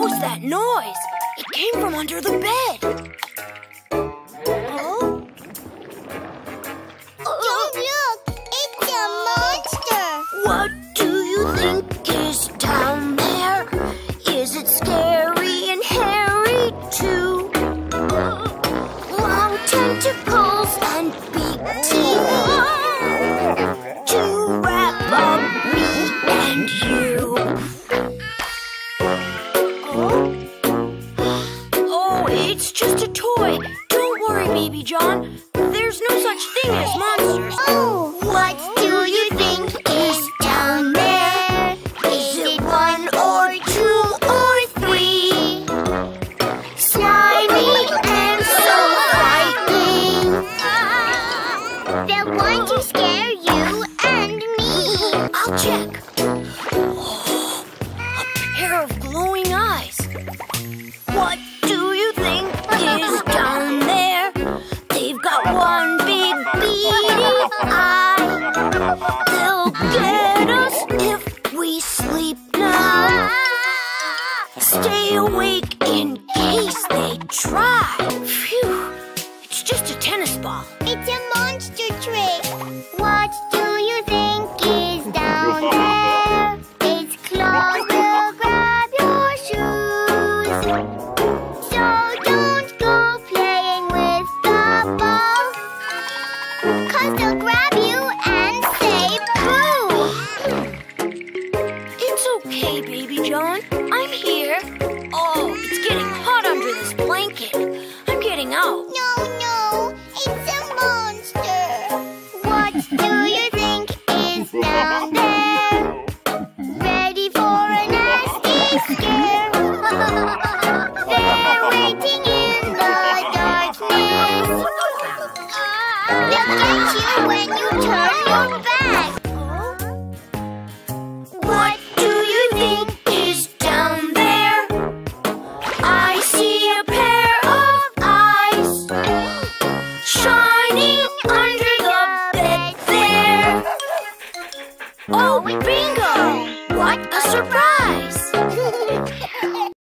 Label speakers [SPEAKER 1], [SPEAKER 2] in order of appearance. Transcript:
[SPEAKER 1] was that noise? It came from under the bed.
[SPEAKER 2] Oh? Don't look! It's a monster!
[SPEAKER 1] What do you think Oh, it's just a toy. Don't worry, baby John. There's no such thing as monsters.
[SPEAKER 2] Oh, what do you think is down there? Is it one or two or three? Slimy and so frightening. They'll want to scare you and me.
[SPEAKER 1] I'll check. a pair of glowing. What do you think is down there? They've got one big beady eye. They'll get us if we sleep now. Stay awake in case they try. Phew, it's just a tennis ball.
[SPEAKER 2] Grab you and say pooh.
[SPEAKER 1] It's okay, baby John. I'm here. Oh, it's getting hot under this blanket. I'm getting out.
[SPEAKER 2] No, no, it's a monster. What do you think will get you when you turn your back.
[SPEAKER 1] What do you think is down there? I see a pair of eyes shining under the bed there. Oh, bingo! What a surprise!